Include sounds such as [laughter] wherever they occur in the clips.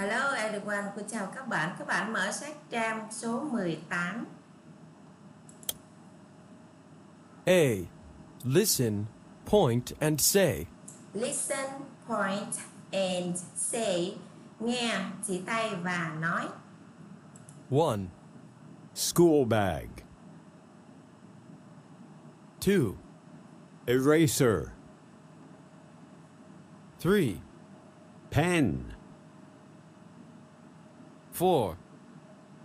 Hello everyone, cô chào các bạn. Các bạn mở sách trang số 18. A. Listen, point, and say. Listen, point and say. Nghe, chỉ tay và nói. 1. School bag. 2. Eraser. 3. Pen. 4.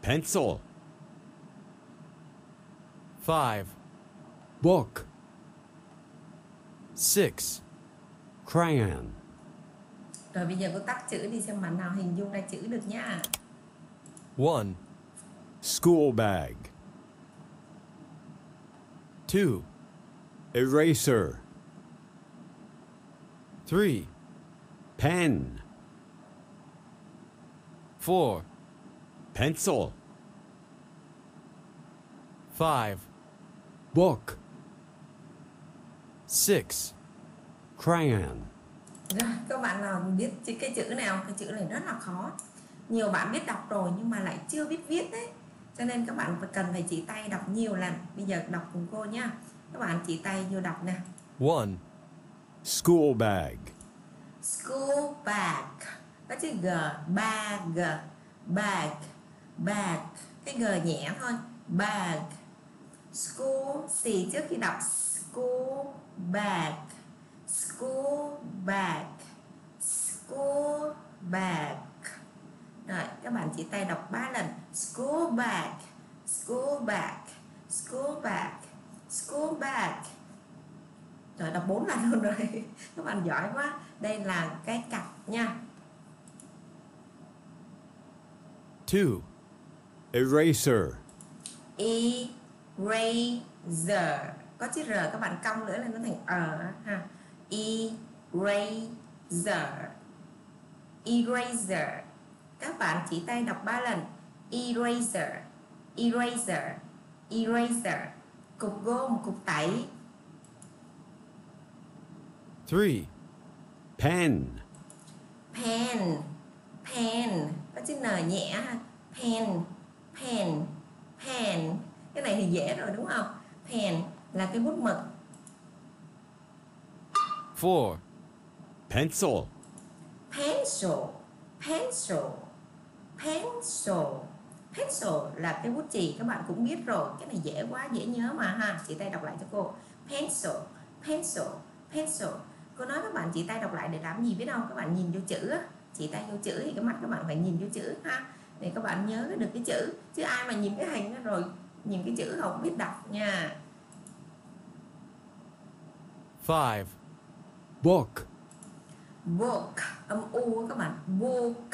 Pencil. 5. Book. 6. Crayon. Rồi bây giờ cô tắt chữ đi xem bạn nào hình dung ra chữ được nha. 1. School bag. 2. Eraser. 3. Pen. 4. Pencil. 5. Book. 6. Crayon. Các bạn nào biết chữ cái chữ nào? Cái chữ này rất là khó. Nhiều bạn biết đọc rồi nhưng mà lại chưa biết viết đấy. Cho nên các bạn phải cần phải chỉ tay đọc nhiều lần. Bây giờ đọc cùng cô nhá. Các bạn chỉ tay vô đọc nè. 1. School bag. School bag. Có chữ G, bag, bag, bag. Cái G nhẹ thôi. Bag. School, xì trước khi đọc school bag. School bag. School bag. Rồi, các bạn chỉ tay đọc 3 lần. School bag. School bag. School bag. School bag. Rồi đọc 4 lần luôn rồi. [laughs] Các bạn giỏi quá. Đây là cái cặp nha. 2. Eraser. Eraser. Có chữ R các bạn cong nữa là nó thành ờ ha. Eraser. Eraser. Các bạn chỉ tay đọc 3 lần. Eraser. Eraser. Eraser. Cục gôm, cục tẩy. 3. Pen. pen pen có chữ n nhẹ ha pen pen. Pen. Cái này thì dễ rồi đúng không? Pen là cái bút mực. 4. Pencil. pencil. Pencil. Pencil. Pencil là cái bút chì các bạn cũng biết rồi. Cái này dễ quá dễ nhớ mà ha. Chỉ tay đọc lại cho cô. Pencil. Pencil. Pencil. Cô nói các bạn chỉ tay đọc lại để làm gì biết không? Các bạn nhìn vô chữ á. Chỉ tay vô chữ thì cái mặt các bạn phải nhìn vô chữ ha để các bạn nhớ được cái chữ. Chứ ai mà nhìn cái hình đó rồi nhìn cái chữ không biết đọc nha. 5. Book. book. Âm u các bạn. Book.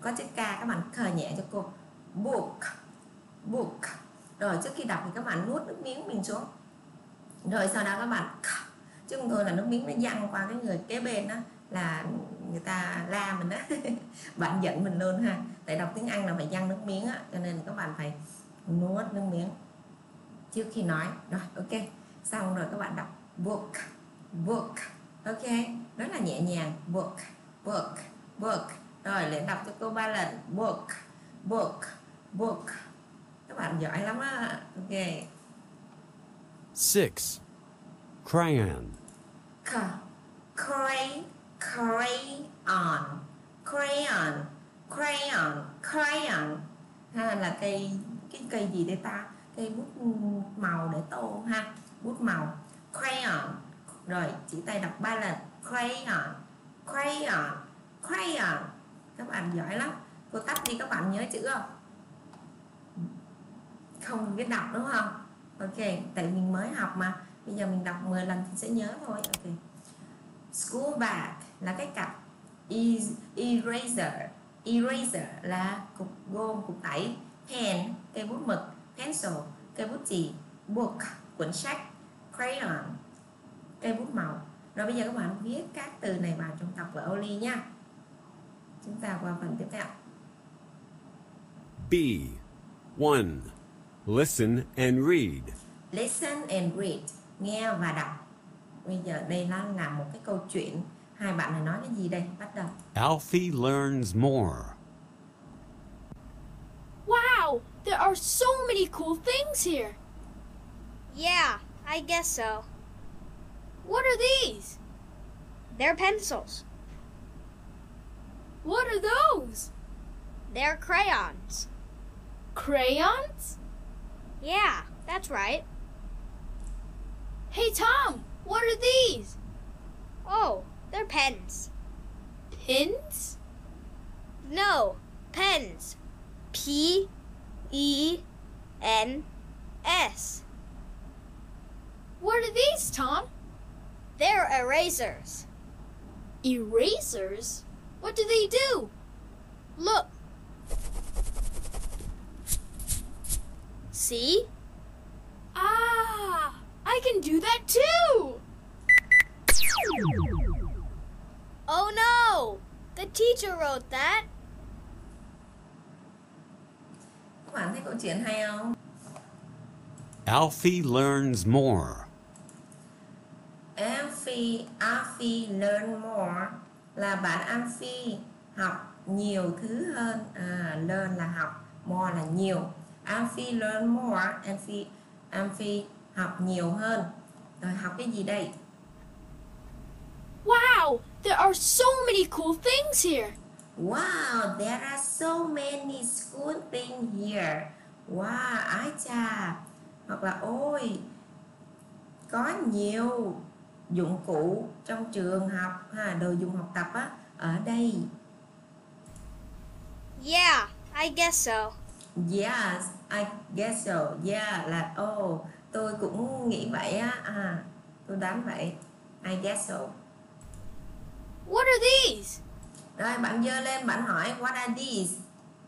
Có chữ k các bạn khờ nhẹ cho cô. Book. Book. Rồi trước khi đọc thì các bạn nuốt nước miếng mình xuống. Rồi sau đó các bạn chứ không thôi là nước miếng nó văng qua cái người kế bên đó là người ta la mình đó [laughs] bạn giận mình luôn ha. Tại đọc tiếng anh là phải văng nước miếng á cho nên các bạn phải nuốt nước miếng. Trước khi nói rồi ok. Xong rồi các bạn đọc book book ok. Rất là nhẹ nhàng book book book. Rồi luyện đọc cho cô ba lần book book book. Các bạn giỏi lắm á ok. 6. Crayon. C cray crayon crayon crayon crayon ha, là cây, cái cây gì đây ta? Cây bút màu để tô ha. Bút màu. Crayon rồi, chỉ tay đọc ba lần. Crayon crayon crayon các bạn giỏi lắm. Cô tắt đi, các bạn nhớ chữ không? Không biết đọc đúng không? Ok, tại mình mới học mà. Bây giờ mình đọc 10 lần thì sẽ nhớ thôi. Ok. School bag là cái cặp E- eraser eraser là cục gôm cục tẩy pen cây bút mực pencil cây bút chì book cuốn sách crayon cây bút màu rồi bây giờ các bạn viết các từ này vào trong tập vở Oli nha chúng ta qua phần tiếp theo B. 1. Listen and read. listen and read nghe và đọc bây giờ đây nó là một cái câu chuyện hai bạn này nói cái gì đây? Bắt đầu. Alfie learns more. Wow there are so many cool things here. Yeah I guess so. What are these? They're pencils. What are those? They're crayons. Crayons? Yeah that's right. Hey Tom what are these? Oh, they're pens. Pins? No, pens. P E N S. What are these, Tom? They're erasers. Erasers? What do they do? Look. See? Ah, I can do that too! Oh no! The teacher wrote that. các bạn thấy câu chuyện hay không Alfie learns more. Alfie Alfie learn more là bạn Alfie học nhiều thứ hơn à, learn là học more là nhiều Alfie learn more Alfie Alfie học nhiều hơn rồi học cái gì đây Wow, there are so many cool things here. Wow, there are so many school things here. Wow, ái chà. Hoặc là ôi, có nhiều dụng cụ trong trường học ha, đồ dùng học tập á ở đây. Yeah, I guess so. Yes, I guess so. Yeah là oh, tôi cũng nghĩ vậy á. À, tôi đoán vậy. I guess so. What are these? Rồi bạn dơ lên bạn hỏi what are these?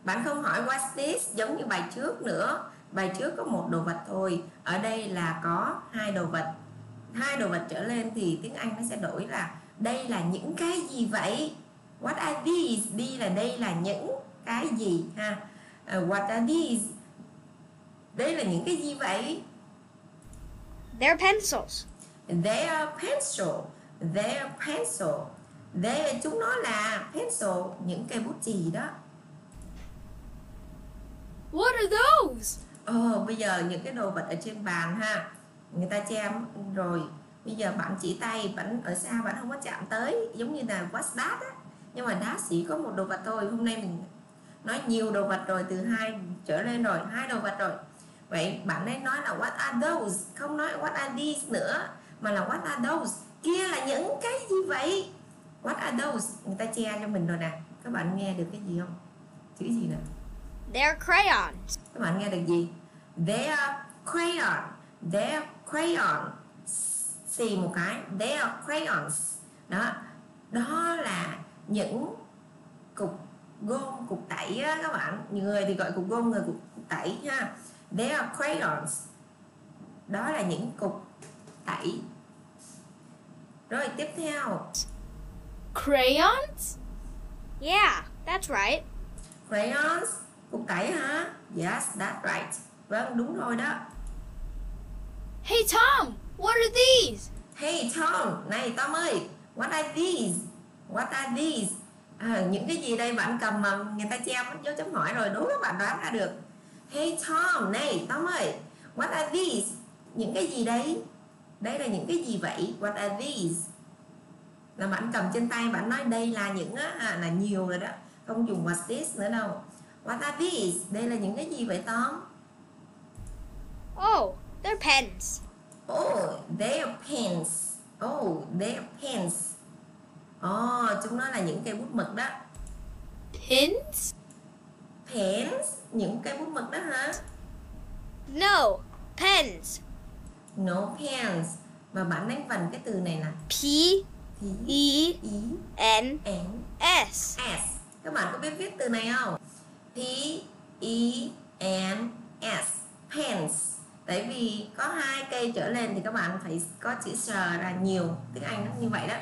Bạn không hỏi what's this giống như bài trước nữa. Bài trước có một đồ vật thôi. Ở đây là có hai đồ vật. Hai đồ vật trở lên thì tiếng Anh nó sẽ đổi là đây là những cái gì vậy? What are these? Đi là đây là những cái gì ha? Uh, what are these? Đây là những cái gì vậy? They're pencils. They are pencil. They are pencil. They chúng nó là pencil, những cây bút chì đó. What are those? Ồ, bây giờ những cái đồ vật ở trên bàn ha Người ta che rồi. Bây giờ bạn chỉ tay, bạn ở xa bạn không có chạm tới Giống như là what's that á. Nhưng mà that chỉ có một đồ vật thôi Hôm nay mình nói nhiều đồ vật rồi Từ hai trở lên rồi, hai đồ vật rồi. Vậy bạn ấy nói là what are those? Không nói what are these nữa Mà là what are those? Kia là những cái gì vậy What are those? Người ta che cho mình rồi nè. Các bạn nghe được cái gì không? Chữ gì nè? They're crayons. các bạn nghe được gì? They are crayon. They are crayon. Xì một cái. They are crayons. Đó. Đó là những cục gôm cục tẩy á các bạn. Người thì gọi cục gôm người cục tẩy ha. They are crayons. Đó là những cục tẩy. Rồi tiếp theo Crayons? Yeah, that's right. crayons cục tẩy hả yes that's right vâng đúng rồi đó Hey, Tom, what are these? Hey Tom, này Tom ơi, what are these? What are these? À, những cái gì đây bạn cầm mà người ta che mất dấu chấm hỏi rồi, đố các bạn đoán ra được. Hey Tom, này Tom ơi, what are these? Những cái gì đấy? Đây là những cái gì vậy? What are these? Là bạn cầm trên tay bạn nói đây là những à, là nhiều rồi đó, không dùng what's this nữa đâu. What are these? Đây là những cái gì vậy Tom? Oh, they're pens. Oh, they are pens. Oh, they are pens. Oh, chúng nó là những cây bút mực đó. Pins? Pens, những cây bút mực đó hả? No, pens. No pens. Và bạn đánh vần cái từ này là P P E E N S. S. Các bạn có biết viết từ này không? P E N S. Pens. Tại vì có hai cây trở lên thì các bạn phải có chữ sờ ra nhiều. Tiếng Anh nó như vậy đó.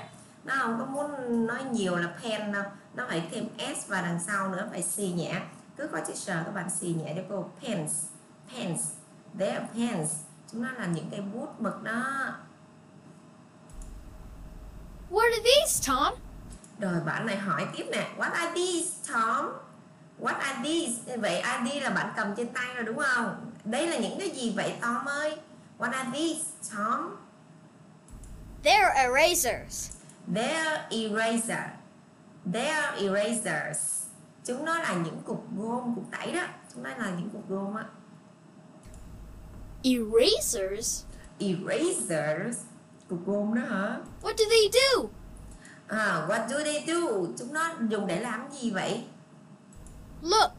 Nó không có muốn nói nhiều là pen đâu. Nó phải thêm S vào đằng sau nữa phải xì nhẹ. Cứ có chữ sờ các bạn xì nhẹ cho cô. Pens. Pens. They are pens. Chúng nó là những cây bút mực đó. What are these, Tom? Rồi bạn này hỏi tiếp nè What are these Tom? What are these? Vậy ID là bạn cầm trên tay rồi đúng không? Đây là những cái gì vậy Tom ơi? What are these, Tom? They're erasers. They're eraser. They're erasers. Chúng nó là những cục gôm, cục tẩy đó. Chúng nó là những cục gôm á. Erasers? Erasers. Cục gôm đó hả? What do they do? À, what do they do? Chúng nó dùng để làm gì vậy? Look,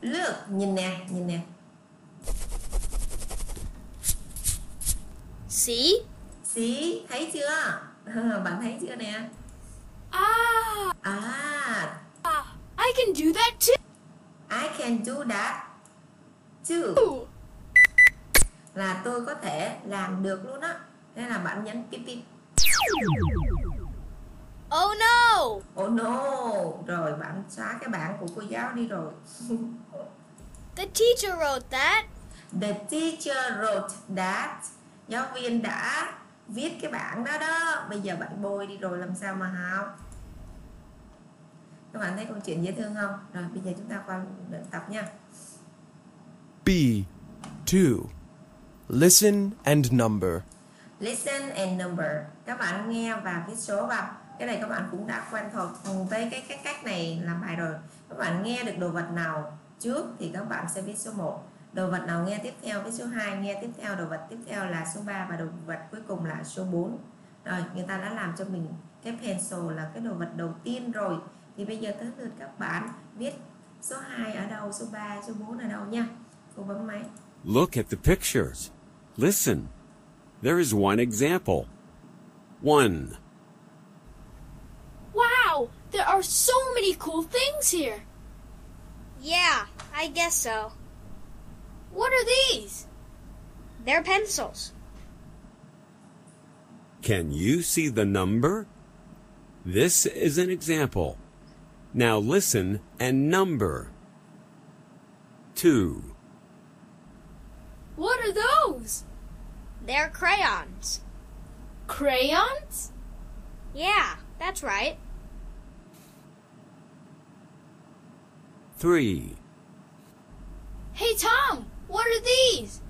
Look, nhìn nè, nhìn nè. see? See, thấy chưa? [laughs] Bạn thấy chưa nè? Ah, À, I can do that too. I can do that too. Là tôi có thể làm được luôn á. Thế là bạn nhấn pip pip. Oh no! Oh no, rồi bạn xóa cái bảng của cô giáo đi rồi. The teacher wrote that. The teacher wrote that. Giáo viên đã viết cái bảng đó đó. Bây giờ bạn bôi đi rồi làm sao mà học? Các bạn thấy câu chuyện dễ thương không? Rồi bây giờ chúng ta qua luyện tập nha. B. 2. Listen and number. Listen and number. Các bạn nghe và viết số vào. Cái này các bạn cũng đã quen thuộc với cái, cái cách này làm bài rồi. Các bạn nghe được đồ vật nào trước thì các bạn sẽ viết số 1. Đồ vật nào nghe tiếp theo viết số 2, nghe tiếp theo đồ vật tiếp theo là số 3 và đồ vật cuối cùng là số 4. Rồi, người ta đã làm cho mình cái pencil là cái đồ vật đầu tiên rồi. Thì bây giờ tới lượt các bạn viết số 2 ở đâu, số 3, số 4 ở đâu nha. Cô bấm máy. Look at the pictures. Listen. There is one example. 1. Wow, there are so many cool things here. Yeah, I guess so. What are these? They're pencils. Can you see the number? This is an example. Now listen and number. 2. What are those? They're crayons. Crayons? Yeah, that's right. 3. Hey Tom, what are these?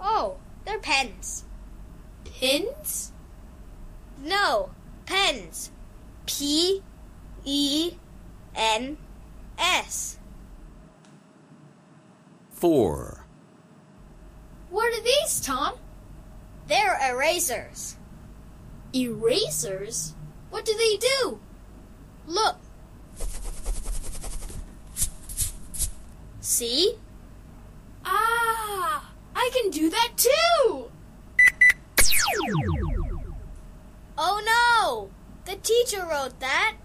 Oh, they're pens. Pins? No, pens. P E N S. 4. What are these, Tom? They're erasers. Erasers? What do they do? Look. See? Ah, I can do that too. Oh no! The teacher wrote that.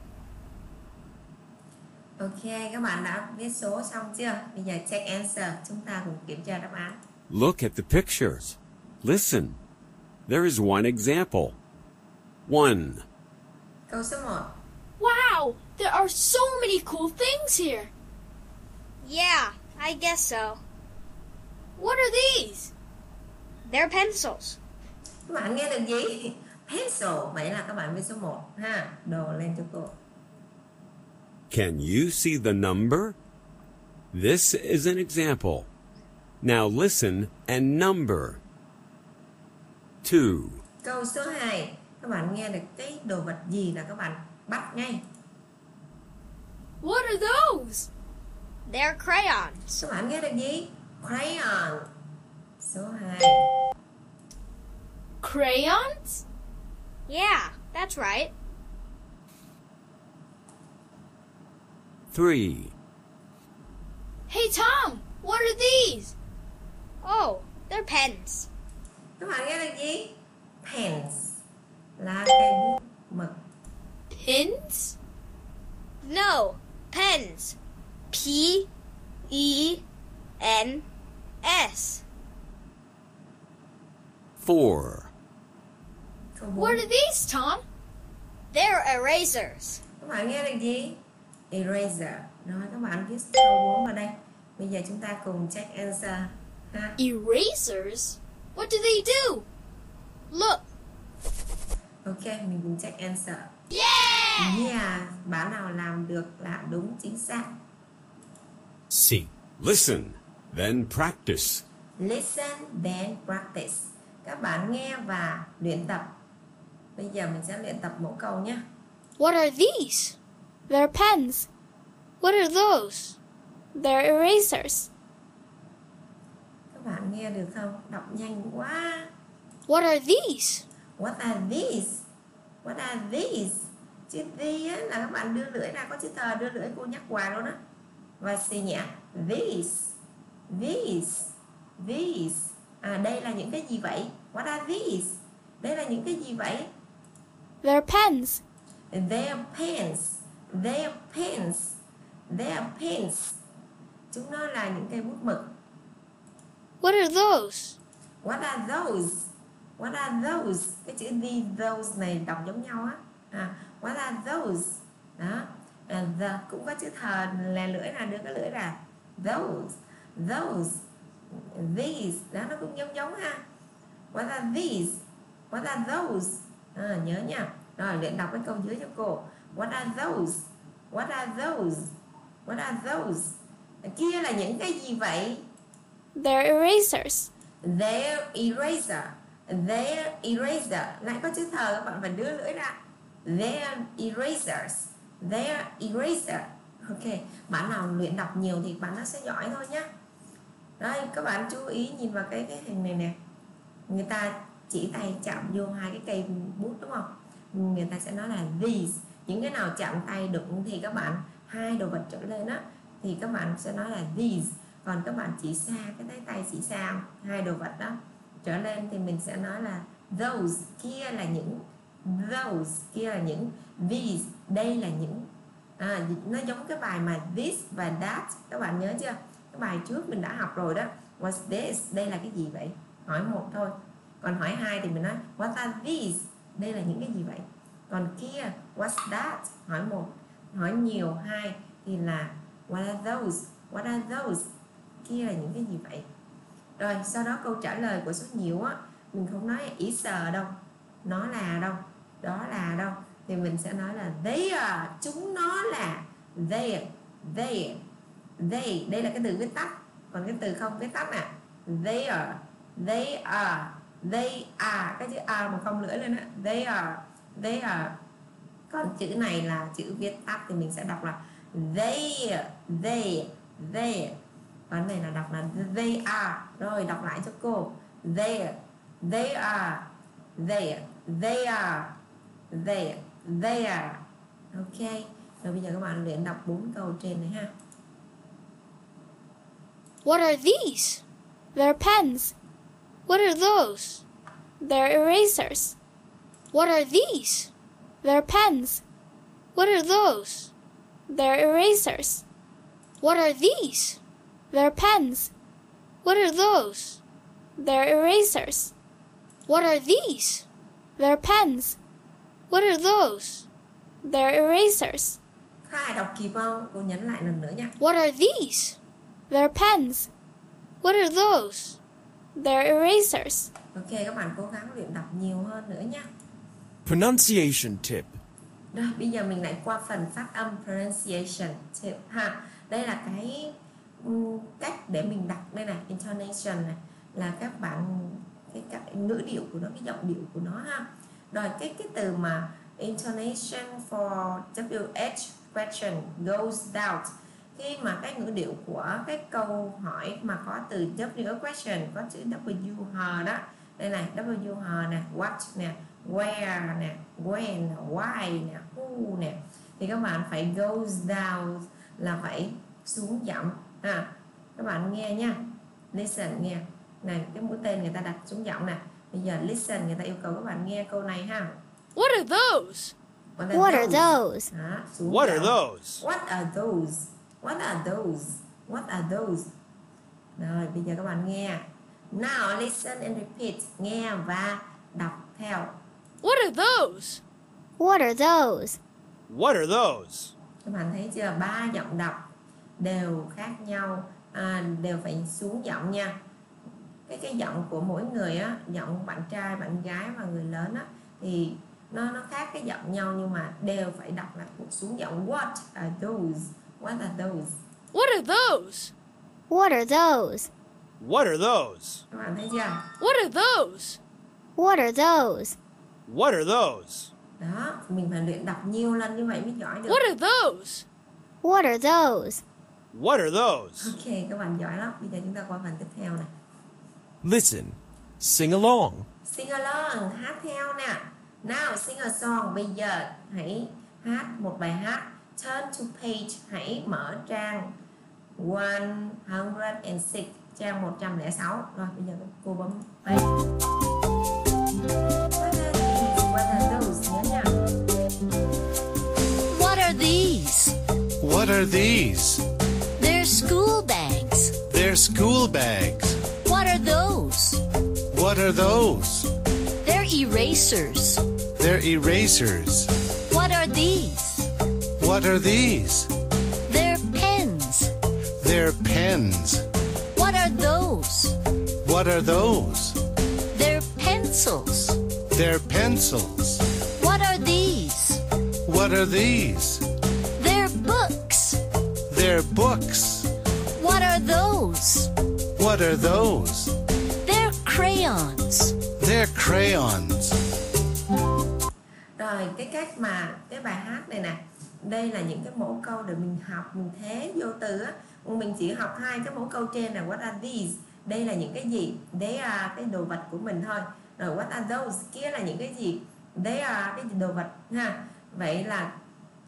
Ok, các bạn đã viết số xong chưa? Bây giờ check answer, chúng ta cùng kiểm tra đáp án. Look at the pictures. Listen. There is one example. 1. Câu số 1. Wow, there are so many cool things here. Yeah, I guess so. What are these? They're pencils. Các bạn nghe được gì? Pencil, vậy là các bạn viết số 1 ha. Đồ lên cho cô. Can you see the number? This is an example. Now listen and number. 2. Câu số 2. Các bạn nghe được cái đồ vật gì là các bạn bắt ngay. What are those? They're crayons. Các bạn nghe được gì? Crayon. Số 2. Crayons? Yeah, that's right. 3. Hey Tom, what are these? Oh, they're pens. Các bạn nghe được gì? Pens. Là cây bút mực. Pins? No, pens. P E N S. 4. Câu 4. What are these, Tom? They're erasers. Các bạn nghe được gì? Eraser. Rồi các bạn viết câu 4 vào đây. Bây giờ chúng ta cùng check answer ha. Erasers? What do they do? Look. Ok, mình cùng check answer. Yeah! Yeah, bạn nào làm được là đúng chính xác. C. Listen, then practice. Listen then practice. Các bạn nghe và luyện tập. Bây giờ mình sẽ luyện tập mẫu câu nhé. What are these? They're pens. What are those? They're erasers. Bạn nghe được không? Đọc nhanh quá. What are these? What are these? What are these? Chữ á, là các bạn đưa lưỡi ra có chữ tờ đưa lưỡi cô nhắc hoài luôn á. Và xì nhẹ. These. These. These. À đây là những cái gì vậy? What are these? Đây là những cái gì vậy? They're pens. They're pens. They're pens. They're pens. Chúng nó là những cây bút mực. What are those? What are those? What are those? Cái chữ the, those này đọc giống nhau á. À, what are those? Đó. And the cũng có chữ thờ là lưỡi là đưa cái lưỡi ra. Those. Those. These. Đó nó cũng giống giống ha. What are these? What are those? À, nhớ nha. Rồi luyện đọc cái câu dưới cho cô. What are those? What are those? What are those? Kia là những cái gì vậy? Their erasers. Their eraser. Their eraser. Lại có chữ thờ các bạn phải đưa lưỡi ra. Their erasers. Their eraser. Ok, Bạn nào luyện đọc nhiều thì bạn nó sẽ giỏi thôi nhé Đây, các bạn chú ý nhìn vào cái cái hình này nè. Người ta chỉ tay chạm vô hai cái cây bút, đúng không? Người ta sẽ nói là these. Những cái nào chạm tay được thì các bạn, Hai đồ vật trở lên á, Thì các bạn sẽ nói là these còn các bạn chỉ xa cái tay tay chỉ sao hai đồ vật đó trở lên thì mình sẽ nói là those kia là những those kia là những these đây là những. À, nó giống cái bài mà this và that các bạn nhớ chưa? Cái bài trước mình đã học rồi đó. What's this? Đây là cái gì vậy? Hỏi một thôi. Còn hỏi hai thì mình nói what are these? Đây là những cái gì vậy? Còn kia what's that? Hỏi một. Hỏi nhiều hai thì là what are those? What are those? Kia là những cái gì vậy? Rồi, sau đó câu trả lời của số nhiều á, mình không nói is sờ đâu, nó là đâu, đó là đâu. Thì mình sẽ nói là they are, chúng nó là they they they. Đây là cái từ viết tắt, còn cái từ không viết tắt nè. They are they are they are. Cái chữ a mà không lưỡi lên á, they are they are. Còn chữ này là chữ viết tắt thì mình sẽ đọc là they they they bạn này là đọc là they are rồi, đọc lại cho cô they they are they they are they they are ok rồi, bây giờ các bạn luyện đọc bốn câu trên này ha What are these? They're pens. What are those? They're erasers. What are these? They're pens. What are those? They're erasers. What are these? They're pens. What are those? They're erasers. What are these? They're pens. What are those? They're erasers. có ai đọc kịp không cô nhấn lại lần nữa nha What are these? They're pens. What are those? They're erasers. ok các bạn cố gắng luyện đọc nhiều hơn nữa nha Pronunciation tip. Rồi bây giờ mình lại qua phần phát âm pronunciation tip ha. Đây là cái cách để mình đọc đây này, intonation này là các bạn cái, cái ngữ điệu của nó, cái giọng điệu của nó ha. Rồi cái cái từ mà intonation for WH question goes down khi mà cái ngữ điệu của cái câu hỏi mà có từ W question có chữ W h đó đây này W h nè what nè where nè when nè why nè who nè thì các bạn phải goes down là phải xuống giọng ha các bạn nghe nha listen nghe này cái mũi tên người ta đặt xuống giọng nè bây giờ listen người ta yêu cầu các bạn nghe câu này ha What are those? What are those? What are those? What are those? What are those? What are those? Rồi, bây giờ các bạn nghe. Now listen and repeat. Nghe và đọc theo. What are those? What are those? What are those? Các bạn thấy chưa? Ba giọng đọc đều khác nhau, à, đều phải xuống giọng nha. Cái cái giọng của mỗi người á, giọng bạn trai, bạn gái và người lớn á thì nó nó khác cái giọng nhau nhưng mà đều phải đọc là xuống giọng what are those? What are those? What are those? What are those? What are those? các bạn thấy chưa What are those? What are those? What are those? đó mình phải luyện đọc nhiều lần như vậy mới giỏi được What are those? What are those? What are those? ok các bạn giỏi lắm bây giờ chúng ta qua phần tiếp theo này Listen. Sing along. sing along hát theo nè now sing a song bây giờ hãy hát một bài hát turn to page hãy mở trang 106 trang 106 rồi bây giờ cô bấm play What are these? What are these? School bags. They're school bags. What are those? What are those? They're erasers. They're erasers. What are these? What are these? They're pens. They're pens. What are those? What are those? They're pencils. They're pencils. What are these? What are these? They're books. They're books. Those? What are those? They're crayons. They're crayons. Rồi cái cách mà cái bài hát này nè Đây là những cái mẫu câu để mình học Mình thế vô từ á Mình chỉ học hai cái mẫu câu trên là What are these Đây là những cái gì They are cái đồ vật của mình thôi Rồi what are those Kia là những cái gì They are cái đồ vật ha Vậy là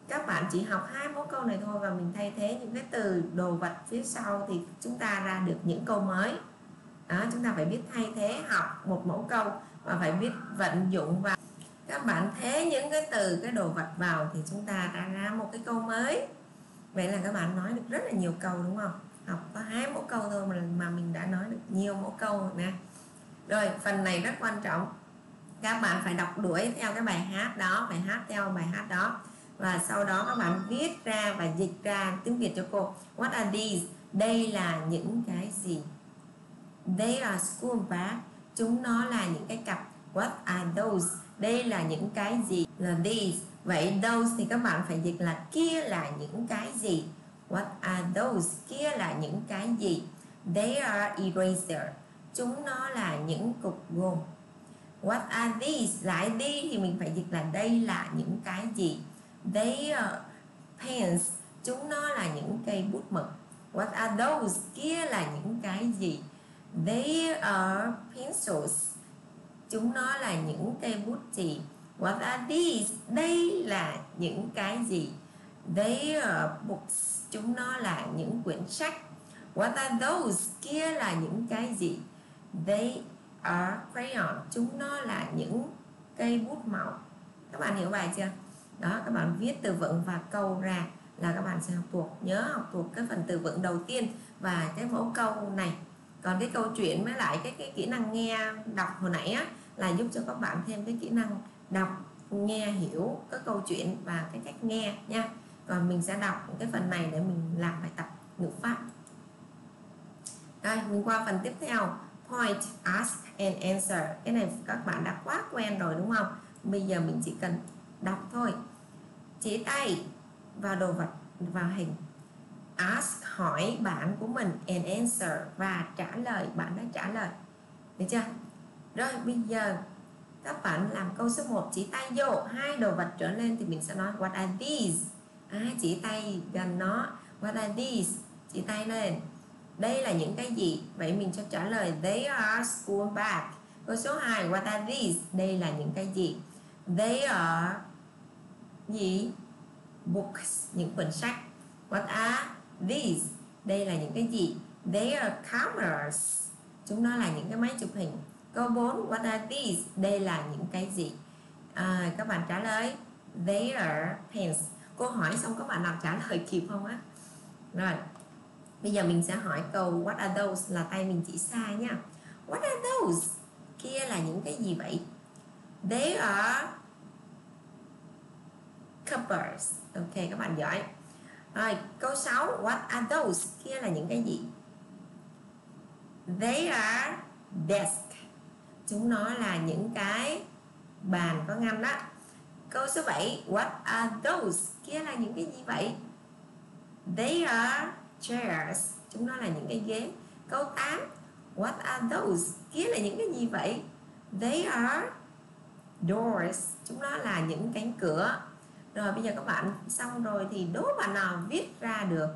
các bạn chỉ học hai mẫu câu này thôi Và mình thay thế những cái từ đồ vật phía sau Thì chúng ta ra được những câu mới. Đó, Chúng ta phải biết thay thế học một mẫu câu Và phải biết vận dụng và các bạn thế những cái từ cái đồ vật vào thì chúng ta ra ra một cái câu mới. Vậy là các bạn nói được rất là nhiều câu đúng không? Học có hai mẫu câu thôi mà mà mình đã nói được nhiều mẫu câu rồi nè. Rồi phần này rất quan trọng. Các bạn phải đọc đuổi theo cái bài hát đó phải hát theo bài hát đó và sau đó các bạn viết ra và dịch ra tiếng Việt cho cô, what are these? Đây là những cái gì? They are school bag. Chúng nó là những cái cặp. What are those? Đây là những cái gì? Là these. Vậy those thì các bạn phải dịch là kia là những cái gì? What are those? Kia là những cái gì? They are eraser. Chúng nó là những cục gồm. What are these? Lại đi thì mình phải dịch là đây là những cái gì? They uh, are pens chúng nó là những cây bút mực. What are those? Kia là những cái gì? They are pencils. Chúng nó là những cây bút chì. What are these? Đây là những cái gì? They are books. Chúng nó là những quyển sách. What are those? Kia là những cái gì? They are crayon. Chúng nó là những cây bút màu. Các bạn hiểu bài chưa? Đó, các bạn viết từ vựng và câu ra là các bạn sẽ học thuộc nhớ học thuộc cái phần từ vựng đầu tiên và cái mẫu câu này. Còn cái câu chuyện với lại cái cái kỹ năng nghe đọc hồi nãy á, là giúp cho các bạn thêm cái kỹ năng đọc, nghe, hiểu cái câu chuyện và cái cách nghe nha. Còn mình sẽ đọc cái phần này để mình làm bài tập ngữ pháp. Đây mình qua phần tiếp theo. Point, ask, and answer. Cái này các bạn đã quá quen rồi đúng không? Bây giờ mình chỉ cần đọc thôi. Chỉ tay vào đồ vật vào hình. Ask hỏi bạn của mình and answer và trả lời. Bạn đã trả lời. Được chưa? Rồi bây giờ các bạn làm câu số 1 chỉ tay vô. Hai đồ vật trở lên thì mình sẽ nói what are these? À, chỉ tay gần nó. What are these? Chỉ tay lên. Đây là những cái gì? Vậy mình cho trả lời they are school bag. Câu số 2 what are these? Đây là những cái gì? They are gì books những quyển sách. What are these? Đây là những cái gì? They are cameras. Chúng nó là những cái máy chụp hình. Câu 4 what are these? Đây là những cái gì? À, các bạn trả lời they are pens. Cô hỏi xong các bạn nào trả lời kịp không á? Rồi bây giờ mình sẽ hỏi câu what are those? Là tay mình chỉ xa nha. What are those? Kia là những cái gì vậy? They are Cuppers. Ok, các bạn giỏi. Rồi, câu 6 what are those? Kia là những cái gì? They are desk. Chúng nó là những cái bàn có ngăn đó. Câu số 7 what are those? Kia là những cái gì vậy? They are chairs. Chúng nó là những cái ghế. Câu 8 what are those? Kia là những cái gì vậy? They are doors. Chúng nó là những cánh cửa rồi bây giờ các bạn xong rồi thì đố bạn nào viết ra được.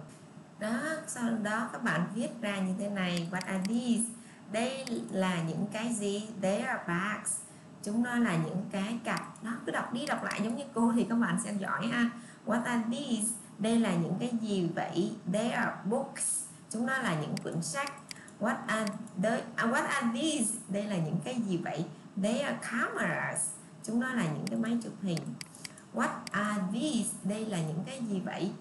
Đó sau đó các bạn viết ra như thế này. What are these? Đây là những cái gì? They are bags chúng nó là những cái cặp. Đó cứ đọc đi đọc lại giống như cô thì các bạn sẽ giỏi ha. What are these? Đây là những cái gì vậy? They are books. Chúng nó là những quyển sách. What are the, à, what are these? Đây là những cái gì vậy? They are cameras. Chúng nó là những cái máy chụp hình what are these? Đây là những cái gì vậy?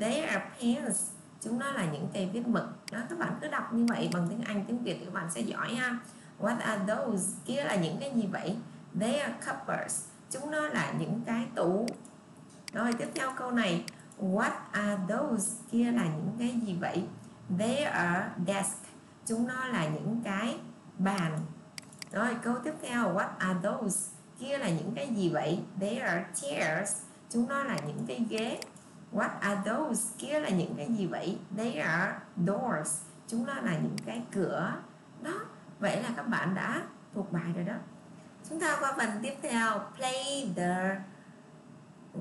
They are pens chúng nó là những cây viết mực. Đó, các bạn cứ đọc như vậy bằng tiếng Anh, tiếng Việt thì các bạn sẽ giỏi ha. What are those? Kia là những cái gì vậy? They are cupboards chúng nó là những cái tủ. Rồi, tiếp theo câu này. What are those? Kia là những cái gì vậy? They are desk. Chúng nó là những cái bàn. Rồi, câu tiếp theo. What are those? Kia là những cái gì vậy? They are chairs. Chúng nó là những cái ghế. What are those? Kia là những cái gì vậy? They are doors. Chúng nó là những cái cửa. Đó. Vậy là các bạn đã thuộc bài rồi đó. Chúng ta qua phần tiếp theo. Play the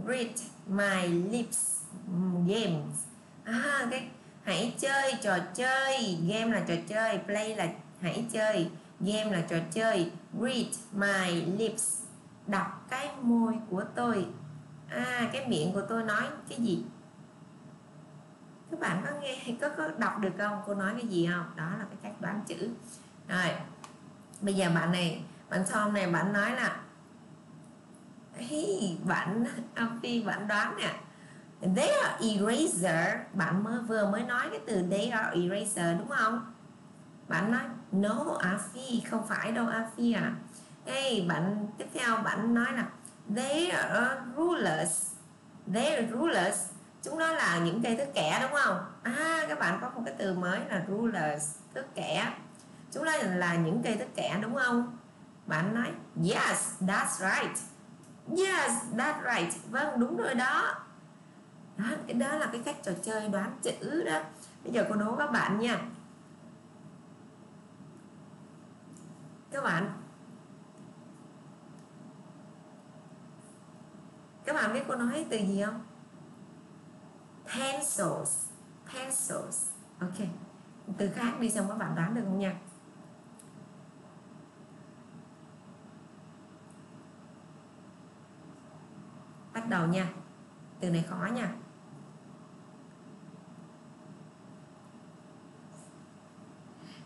read my lips games. À, cái hãy chơi trò chơi. Game là trò chơi. Play là hãy chơi. Game là trò chơi. Read my lips đọc cái môi của tôi. À cái miệng của tôi nói cái gì? Các bạn có nghe có có đọc được không? Cô nói cái gì không? Đó là cái cách đoán chữ. Rồi bây giờ bạn này bạn Tom này bạn nói là hey, bạn Phi bạn đoán nè. They are eraser. Bạn mới vừa mới nói cái từ they are eraser đúng không? Bạn nói no Afi không phải đâu Afi à cái bạn, tiếp theo bạn nói là, they are rulers. They are rulers. Chúng nó là những cây thước kẻ, đúng không? À các bạn có một cái từ mới là rulers thước kẻ. Chúng nó là những cây thước kẻ, đúng không? Bạn nói, yes, that's right. Yes, that's right. Vâng đúng rồi đó. Đó, cái đó là cái cách trò chơi đoán chữ đó. Bây giờ cô đố các bạn nha. Các bạn các bạn biết cô nói từ gì không? Pencils. Pencils. Ok. Từ khác đi xong các bạn đoán được không nha? Bắt đầu nha. Từ này khó nha.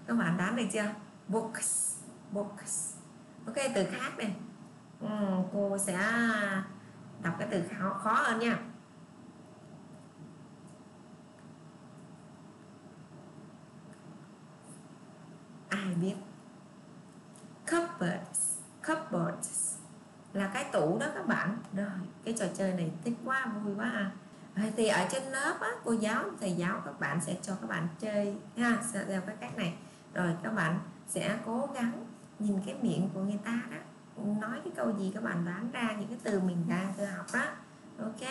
Các bạn đoán được chưa? Books. Books. Ok từ khác này ừ, cô sẽ đọc cái từ khó, khó hơn nha. Ai biết? Cupboards cupboards là cái tủ đó các bạn. Rồi cái trò chơi này thích quá vui quá à. Thì ở trên lớp á, cô giáo thầy giáo các bạn sẽ cho các bạn chơi ha theo cái cách này. Rồi các bạn sẽ cố gắng nhìn cái miệng của người ta đó nói cái câu gì các bạn đoán ra những cái từ mình đang tự học đó. Ok.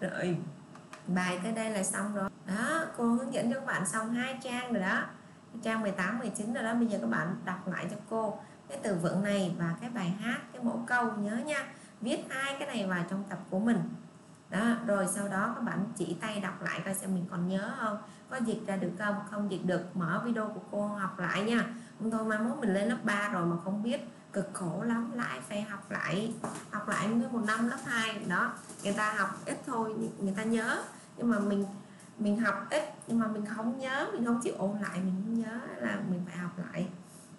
Rồi, bài tới đây là xong rồi. Đó, cô hướng dẫn cho các bạn xong hai trang rồi đó. Trang 18 19 rồi đó. Bây giờ các bạn đọc lại cho cô cái từ vựng này và cái bài hát, cái mẫu câu nhớ nha. Viết hai cái này vào trong tập của mình. Đó, rồi sau đó các bạn chỉ tay đọc lại coi xem mình còn nhớ không. Có dịch ra được không? Không dịch được, mở video của cô học lại nha. Không thôi mai mốt mình lên lớp 3 rồi mà không biết cực khổ lắm lại phải học lại học lại như một năm lớp 2 đó người ta học ít thôi người ta nhớ. Nhưng mà mình mình học ít nhưng mà mình không nhớ mình không chịu ôn lại mình không nhớ là mình phải học lại.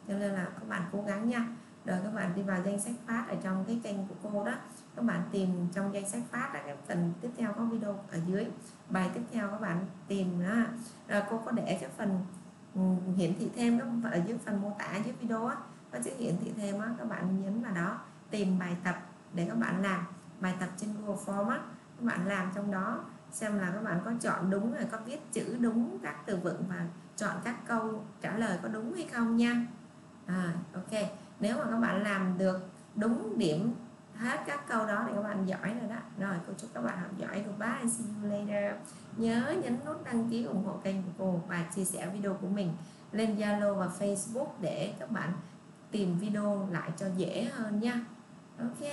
Cho nên là các bạn cố gắng nha. Rồi các bạn đi vào danh sách phát ở trong cái kênh của cô đó. Các bạn tìm trong danh sách phát là cái phần tiếp theo có video ở dưới. Bài tiếp theo các bạn tìm đó rồi cô có để cái phần ừ, hiển thị thêm đó, ở dưới phần mô tả dưới video á có sẽ hiển thị thêm á các bạn nhấn vào đó tìm bài tập để các bạn làm. Bài tập trên Google Form á các bạn làm trong đó xem là các bạn có chọn đúng rồi có viết chữ đúng các từ vựng và chọn các câu trả lời có đúng hay không nha. À, ok. Nếu mà các bạn làm được đúng điểm hết các câu đó thì các bạn giỏi rồi đó. Rồi cô chúc các bạn học giỏi. Goodbye and see you later. Nhớ nhấn nút đăng ký ủng hộ kênh của cô và chia sẻ video của mình lên Zalo và Facebook để các bạn tìm video lại cho dễ hơn nha. Ok.